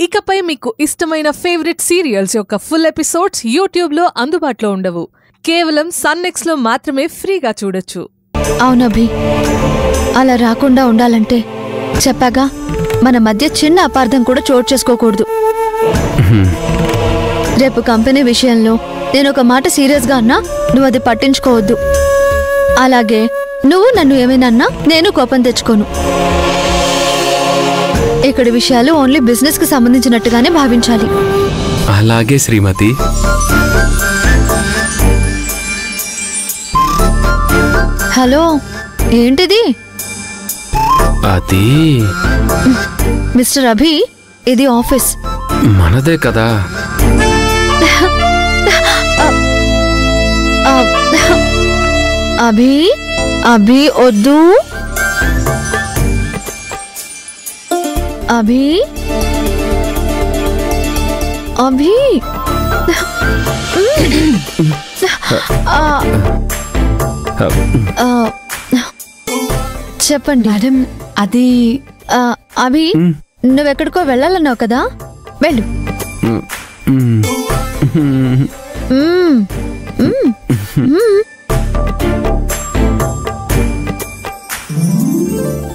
ఇకపై మీకు ఇష్టమైన ఫేవరెట్ సీరియల్స్ యొక్క ఫుల్ ఎపిసోడ్స్ యూట్యూబ్లో అందుబాటులో ఉండవు. కేవలం సన్నెక్స్లో మాత్రమే ఫ్రీగా చూడొచ్చు. అవునభి అలా రాకుండా ఉండాలంటే చెప్పాగా మన మధ్య చిన్న అపార్థం కూడా చోటు చేసుకోకూడదు. రేపు కంపెనీ విషయంలో నేను ఒక మాట సీరియస్గా అన్నా నువ్వు అది పట్టించుకోవద్దు. అలాగే నువ్వు నన్ను ఏమైనా అన్నా నేను కోపం తెచ్చుకోను. ఇక్కడ విషయాలు ఓన్లీ బిజినెస్కి సంబంధించినట్టుగానే భావించాలి. అలాగే శ్రీమతి. హలో ఏంటిది? అది మిస్టర్ అభి ఇది ఆఫీస్. మనదే కదా. అభి అభి వద్దు. అభి అభి చెప్పండి మేడం అది అభి నువ్వెక్కడికో వెళ్ళాలన్నావు కదా వెళ్ళు మ్, మ్, మ్. మ్మ్. మ్మ్. మ్మ్.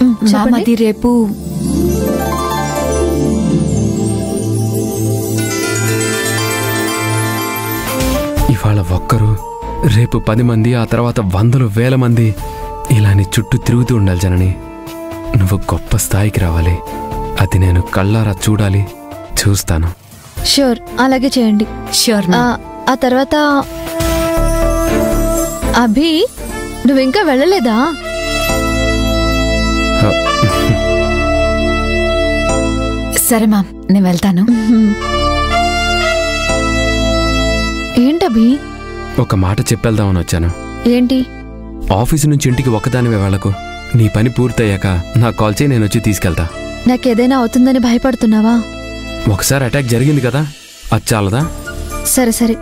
మ్మ్, మ్యామ్ చెప్పండి అది రేపు ఇవాళ ఒక్కరు రేపు పది మంది ఆ తర్వాత వందలు వేల మంది ఇలా నీ చుట్టూ తిరుగుతూ ఉండాలి జనని. నువ్వు గొప్ప స్థాయికి రావాలి. అది నేను కళ్ళారా చూడాలి. చూస్తాను. షూర్ అలాగే చేయండి. ష్యూర్ ఆ, ఆ తర్వాత అభి నువ్వు ఇంకా వెళ్ళలేదా? సరే మ్యామ్ నేను వెళ్తాను. ఒక మాట చెప్పేద్దామని వచ్చాను. ఏంటి? ఆఫీసు నుంచి ఇంటికి ఒక్కదానివే వెళ్ళకు నీ పని పూర్తయ్యాక నాకు కాల్ చేయి నేను వచ్చి తీసుకెళ్తా. నాకేదైనా అవుతుందని భయపడుతున్నావా? ఒకసారి అటాక్ జరిగింది కదా? అది చాలదా? సరే సరే.